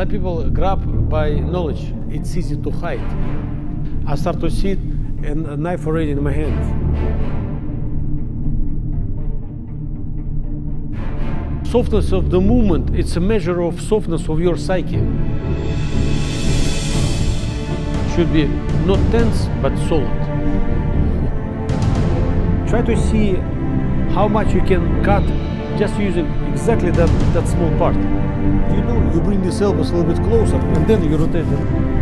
Some people grab by knowledge. It's easy to hide. I start to see it and a knife already in my hand. Softness of the movement, it's a measure of softness of your psyche. Should be not tense, but solid. Try to see how much you can cut just using exactly that, that small part. You know, you bring elbows a little bit closer and then you rotate them.